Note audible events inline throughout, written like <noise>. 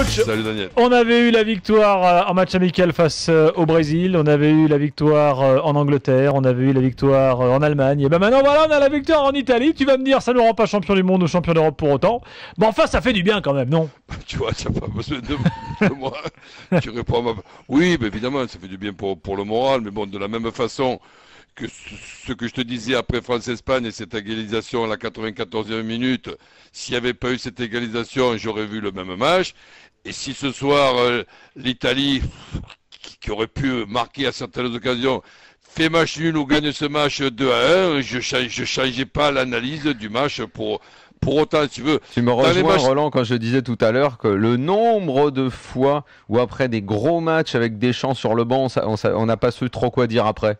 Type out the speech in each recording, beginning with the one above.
coach. Salut Daniel. On avait eu la victoire euh, en match amical face euh, au Brésil, on avait eu la victoire euh, en Angleterre, on avait eu la victoire en Allemagne. Et ben maintenant voilà, on a la victoire en Italie. Tu vas me dire, ça ne rend pas champion du monde ou champion d'Europe pour autant. Mais enfin, ça fait du bien quand même, non? <laughs> Tu vois, tu n'as pas besoin de, de moi. tu réponds à ma... Oui, mais évidemment, ça fait du bien pour, pour le moral, mais bon, de la même façon que ce que je te disais après France-Espagne et cette égalisation à la 94e minute, s'il n'y avait pas eu cette égalisation, j'aurais vu le même match. Et si ce soir, euh, l'Italie, qui, aurait pu marquer à certaines occasions, fait match nul ou gagne ce match 2 à 1, je ne changeais pas l'analyse du match pour, pour autant, tu veux. Tu me rejoins, Roland, quand je disais tout à l'heure que le nombre de fois où après des gros matchs avec des champs sur le banc, on n'a pas su trop quoi dire après.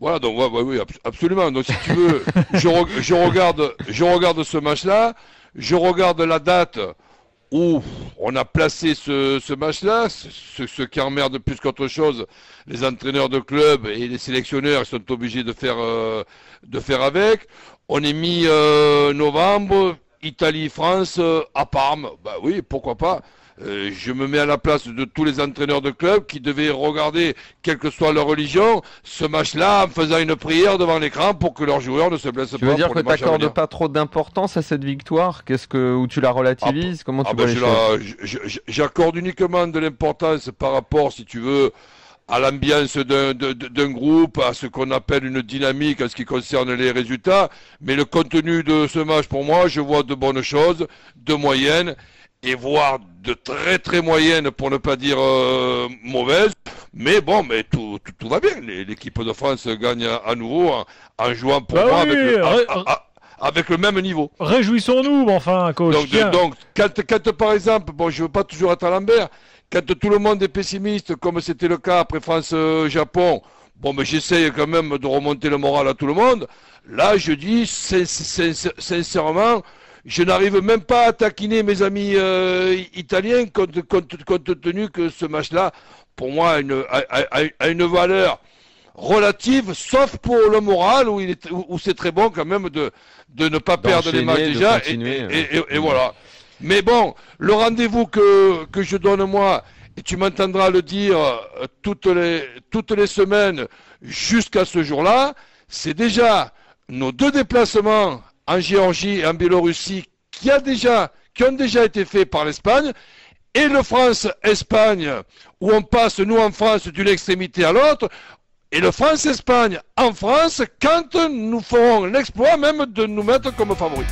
Voilà, donc oui, absolument. Donc si tu veux, je, regarde, ce match-là, je regarde la date où on a placé ce, match-là, ce, qui emmerde plus qu'autre chose, les entraîneurs de club et les sélectionneurs sont obligés de faire, euh, avec. On est mis euh, novembre, Italie-France euh, à Parme. Bah oui, pourquoi pas. Euh, je me mets à la place de tous les entraîneurs de club qui devaient regarder, quelle que soit leur religion, ce match-là en faisant une prière devant l'écran pour que leurs joueurs ne se blessent pas. Tu veux dire que tu n'accordes pas trop d'importance à cette victoire? Qu'est-ce que où tu la relativises? Ah, Comment tu ah vois ben, J'accorde uniquement de l'importance par rapport, si tu veux, à l'ambiance d'un groupe, à ce qu'on appelle une dynamique en ce qui concerne les résultats. Mais le contenu de ce match, pour moi, je vois de bonnes choses, de moyennes et voire de très très moyennes pour ne pas dire euh, mauvaises. Mais bon, mais tout, tout, va bien. L'équipe de France gagne à, nouveau en, jouant pour ah moi avec, le, même niveau. Réjouissons-nous, enfin, coach. Donc, donc quand, quand, par exemple, bon, je veux pas toujours être à l'envers, quand tout le monde est pessimiste, comme c'était le cas après France-Japon, bon, mais j'essaye quand même de remonter le moral à tout le monde. Là, je dis sincèrement, je n'arrive même pas à taquiner mes amis euh, italiens compte, compte, tenu que ce match-là, pour moi, a une, a, une, valeur relative, sauf pour le moral, où, il est, où c'est très bon quand même de, de ne pas perdre les matchs déjà. Et, et, voilà. Mais bon, le rendez-vous que, que je donne moi, et tu m'entendras le dire euh, toutes les, toutes les semaines jusqu'à ce jour-là, c'est déjà nos deux déplacements en Géorgie et en Biélorussie qui, ont déjà été faits par l'Espagne, et le France-Espagne, où on passe, nous en France, d'une extrémité à l'autre, et le France-Espagne en France, quand nous ferons l'exploit même de nous mettre comme favoris.